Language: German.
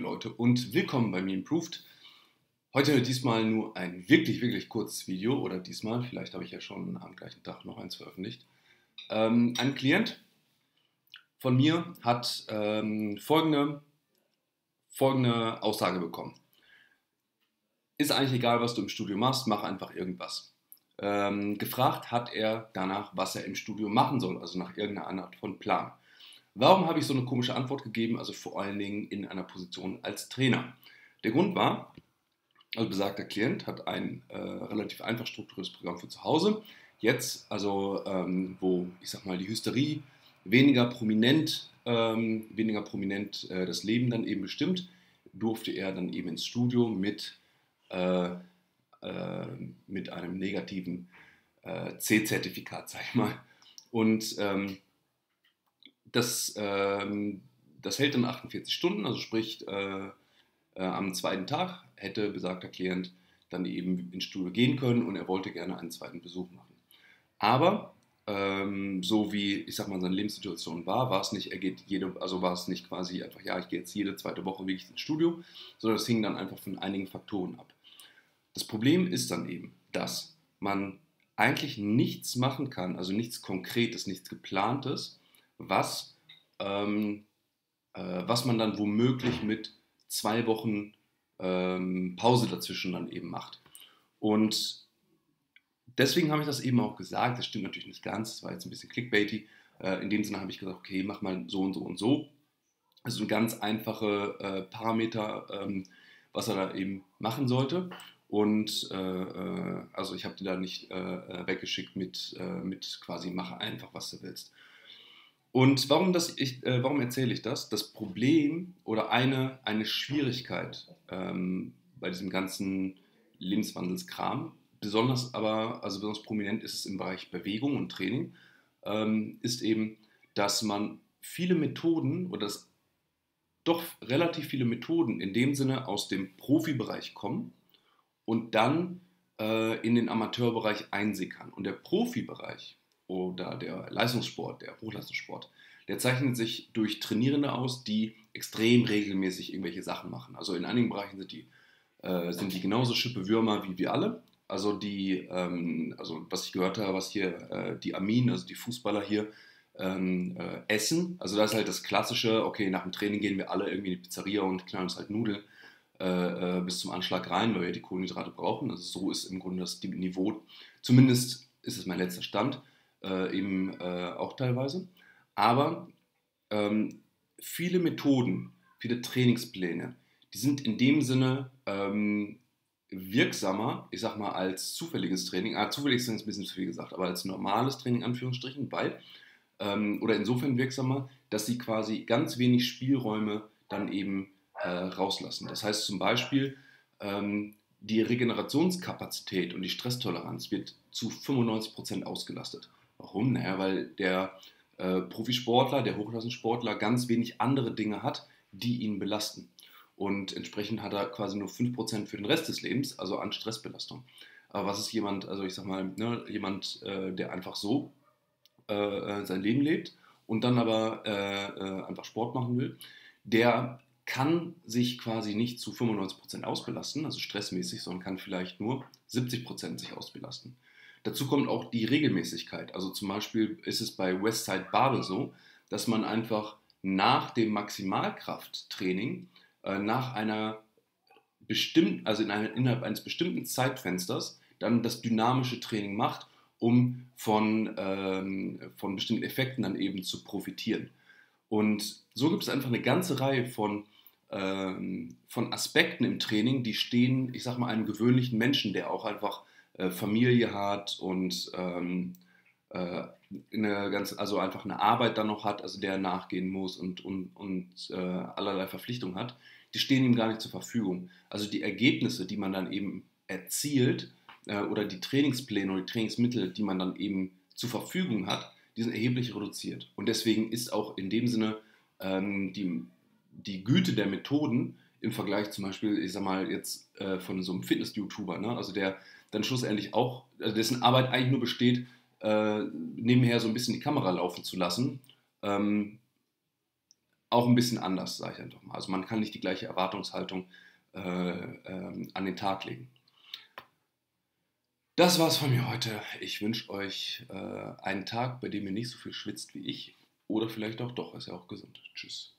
Leute und willkommen bei mir Improved. Heute diesmal nur ein wirklich, wirklich kurzes Video oder diesmal, vielleicht habe ich ja schon am gleichen Tag noch eins veröffentlicht. Ähm, ein Klient von mir hat ähm, folgende, folgende Aussage bekommen. Ist eigentlich egal, was du im Studio machst, mach einfach irgendwas. Ähm, gefragt hat er danach, was er im Studio machen soll, also nach irgendeiner Art von Plan. Warum habe ich so eine komische Antwort gegeben? Also vor allen Dingen in einer Position als Trainer. Der Grund war, also besagter Klient hat ein äh, relativ einfach strukturiertes Programm für zu Hause. Jetzt, also ähm, wo ich sag mal die Hysterie weniger prominent, ähm, weniger prominent äh, das Leben dann eben bestimmt, durfte er dann eben ins Studio mit, äh, äh mit einem negativen äh, C-Zertifikat, sag ich mal. Und ähm, das, ähm, das hält dann 48 Stunden, also sprich äh, äh, am zweiten Tag hätte besagter Klient dann eben ins Studio gehen können und er wollte gerne einen zweiten Besuch machen. Aber ähm, so wie ich sag mal seine Lebenssituation war, war es nicht, er geht jede, also war es nicht quasi einfach, ja, ich gehe jetzt jede zweite Woche wirklich ins Studio, sondern es hing dann einfach von einigen Faktoren ab. Das Problem ist dann eben, dass man eigentlich nichts machen kann, also nichts Konkretes, nichts Geplantes, was, ähm, äh, was man dann womöglich mit zwei Wochen ähm, Pause dazwischen dann eben macht. Und deswegen habe ich das eben auch gesagt. Das stimmt natürlich nicht ganz, das war jetzt ein bisschen clickbaity. Äh, in dem Sinne habe ich gesagt, okay, mach mal so und so und so. Also ganz einfache äh, Parameter, ähm, was er da eben machen sollte. Und äh, äh also ich habe die da nicht äh, äh, weggeschickt mit, mit quasi mache einfach, was du willst. Und warum, das ich, äh, warum erzähle ich das? Das Problem oder eine, eine Schwierigkeit ähm, bei diesem ganzen Lebenswandelskram, besonders aber, also besonders prominent ist es im Bereich Bewegung und Training, ähm, ist eben, dass man viele Methoden oder dass doch relativ viele Methoden in dem Sinne aus dem Profibereich kommen und dann äh, in den Amateurbereich einsickern. Und der Profibereich, oder der Leistungssport, der Hochleistungssport, der zeichnet sich durch Trainierende aus, die extrem regelmäßig irgendwelche Sachen machen. Also in einigen Bereichen sind die, äh, sind die genauso schippe Würmer wie wir alle. Also die, ähm, also was ich gehört habe, was hier äh, die Amin, also die Fußballer hier ähm, äh, essen. Also das ist halt das klassische, okay, nach dem Training gehen wir alle irgendwie in die Pizzeria und knallen uns halt Nudeln äh, äh, bis zum Anschlag rein, weil wir die Kohlenhydrate brauchen. Also so ist im Grunde das Niveau, zumindest ist es mein letzter Stand äh, eben äh, auch teilweise. Aber ähm, viele Methoden, viele Trainingspläne, die sind in dem Sinne ähm, wirksamer, ich sag mal, als zufälliges Training. Ah, zufälliges Training ist ein bisschen zu viel gesagt, aber als normales Training, in Anführungsstrichen, weil, ähm, oder insofern wirksamer, dass sie quasi ganz wenig Spielräume dann eben äh, rauslassen. Das heißt zum Beispiel, ähm, die Regenerationskapazität und die Stresstoleranz wird zu 95% ausgelastet. Warum? Naja, weil der äh, Profisportler, der Hochklassensportler ganz wenig andere Dinge hat, die ihn belasten. Und entsprechend hat er quasi nur 5% für den Rest des Lebens, also an Stressbelastung. Aber was ist jemand, also ich sag mal, ne, jemand, äh, der einfach so äh, äh sein Leben lebt und dann aber äh, äh, einfach Sport machen will, der kann sich quasi nicht zu 95% ausbelasten, also stressmäßig, sondern kann vielleicht nur 70% sich ausbelasten. Dazu kommt auch die Regelmäßigkeit. Also zum Beispiel ist es bei Westside Babel so, dass man einfach nach dem Maximalkrafttraining, äh, nach einer bestimmten, also in einer, innerhalb eines bestimmten Zeitfensters, dann das dynamische Training macht, um von, ähm, von bestimmten Effekten dann eben zu profitieren. Und so gibt es einfach eine ganze Reihe von, ähm, von Aspekten im Training, die stehen, ich sag mal, einem gewöhnlichen Menschen, der auch einfach äh, Familie hat und ähm, äh, eine ganz, also einfach eine Arbeit dann noch hat, also der nachgehen muss und, und, und äh, allerlei Verpflichtungen hat, die stehen ihm gar nicht zur Verfügung. Also die Ergebnisse, die man dann eben erzielt äh, oder die Trainingspläne oder die Trainingsmittel, die man dann eben zur Verfügung hat, die sind erheblich reduziert. Und deswegen ist auch in dem Sinne ähm, die, die Güte der Methoden im Vergleich zum Beispiel, ich sag mal, jetzt äh, von so einem Fitness-YouTuber, ne? also der dann schlussendlich auch, also dessen Arbeit eigentlich nur besteht, äh, nebenher so ein bisschen die Kamera laufen zu lassen. Ähm, auch ein bisschen anders, sage ich einfach mal. Also man kann nicht die gleiche Erwartungshaltung äh, ähm, an den Tag legen. Das war's von mir heute. Ich wünsche euch äh, einen Tag, bei dem ihr nicht so viel schwitzt wie ich. Oder vielleicht auch doch, ist ja auch gesund. Tschüss.